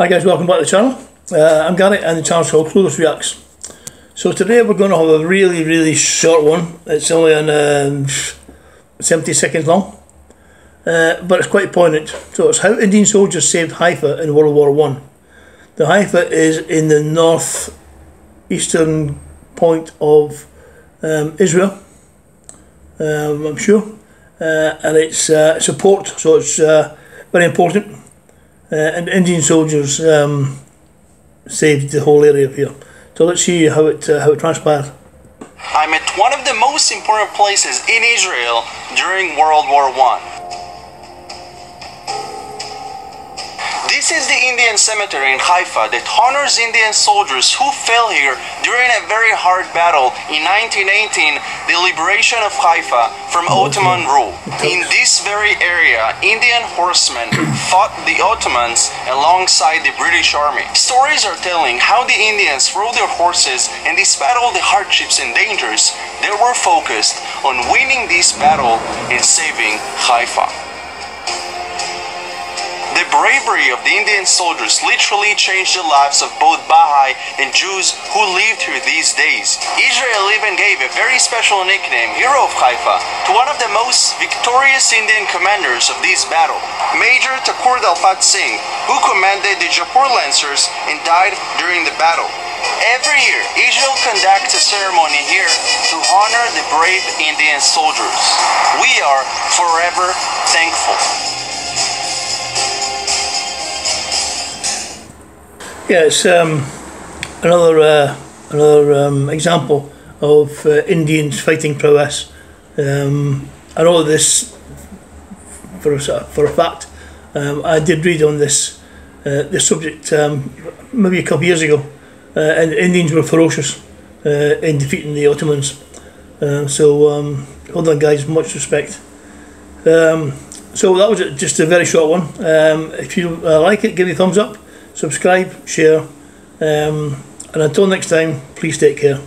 Hi guys, welcome back to the channel. Uh, I'm Gary and the channel's called Clueless Reacts. So today we're going to have a really, really short one. It's only on um, 70 seconds long. Uh, but it's quite poignant. So it's how Indian soldiers saved Haifa in World War One. The Haifa is in the north eastern point of um, Israel, um, I'm sure. Uh, and it's, uh, it's a port, so it's uh, very important uh, and Indian soldiers um, saved the whole area here. So let's see how it uh, how it transpired. I'm at one of the most important places in Israel during World War One. This is the Indian cemetery in Haifa that honors Indian soldiers who fell here during a very hard battle in 1918, the liberation of Haifa from Ottoman rule. In this very area, Indian horsemen fought the Ottomans alongside the British army. Stories are telling how the Indians rode their horses and despite all the hardships and dangers, they were focused on winning this battle and saving Haifa. Bravery of the Indian soldiers literally changed the lives of both Baha'i and Jews who lived here these days. Israel even gave a very special nickname, Hero of Haifa, to one of the most victorious Indian commanders of this battle, Major Thakur Dalpat Singh, who commanded the Jaipur Lancers and died during the battle. Every year, Israel conducts a ceremony here to honor the brave Indian soldiers. We are forever thankful. Yeah, it's um, another uh, another um, example of uh, Indians fighting prowess. Um, I know this for a, for a fact. Um, I did read on this uh, this subject um, maybe a couple of years ago, uh, and Indians were ferocious uh, in defeating the Ottomans. Uh, so um, hold on, guys. Much respect. Um, so that was just a very short one. Um, if you uh, like it, give me a thumbs up subscribe, share, um, and until next time, please take care.